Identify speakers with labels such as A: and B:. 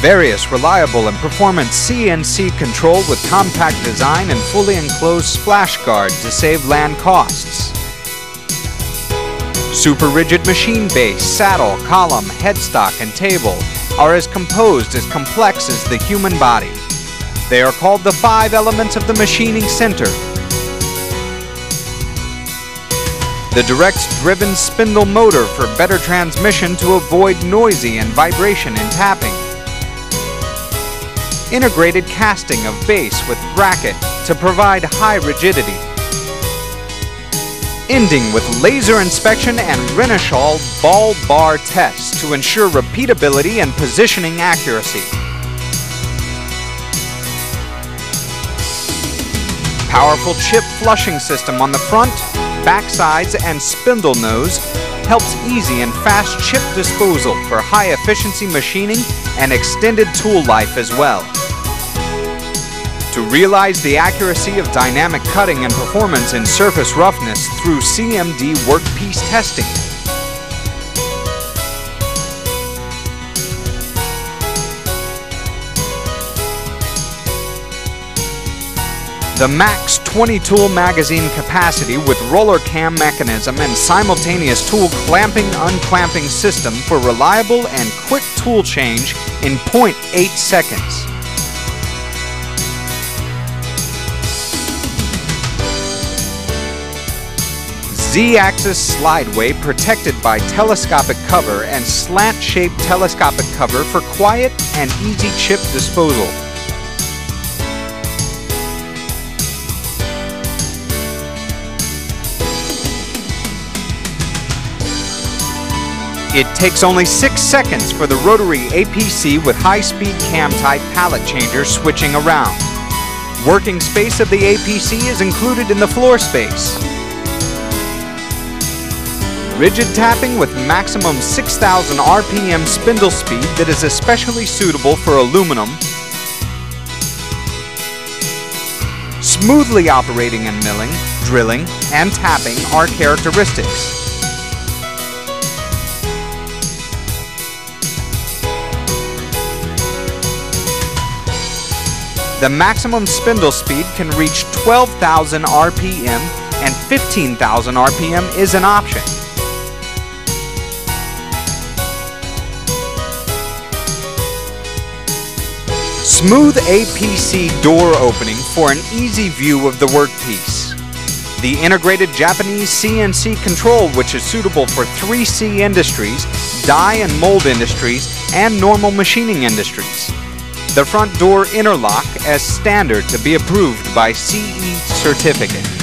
A: Various reliable and performant CNC control with compact design and fully enclosed splash guard to save land costs. Super rigid machine base, saddle, column, headstock, and table are as composed as complex as the human body. They are called the five elements of the machining center. The direct driven spindle motor for better transmission to avoid noisy and vibration in tapping. Integrated casting of base with bracket to provide high rigidity ending with laser inspection and Renishaw ball bar tests to ensure repeatability and positioning accuracy. Powerful chip flushing system on the front, back sides, and spindle nose helps easy and fast chip disposal for high efficiency machining and extended tool life as well. To realize the accuracy of dynamic cutting and performance in surface roughness through CMD workpiece testing. The Max 20 tool magazine capacity with roller cam mechanism and simultaneous tool clamping unclamping system for reliable and quick tool change in 0.8 seconds. Z-axis slideway protected by telescopic cover and slant-shaped telescopic cover for quiet and easy chip disposal. It takes only 6 seconds for the rotary APC with high-speed cam-type pallet changer switching around. Working space of the APC is included in the floor space. Rigid tapping with maximum 6000 RPM spindle speed that is especially suitable for aluminum. Smoothly operating and milling, drilling, and tapping are characteristics. The maximum spindle speed can reach 12,000 RPM and 15,000 RPM is an option. Smooth APC door opening for an easy view of the workpiece. The integrated Japanese CNC control which is suitable for 3C industries, die and mold industries, and normal machining industries. The front door interlock as standard to be approved by CE certificate.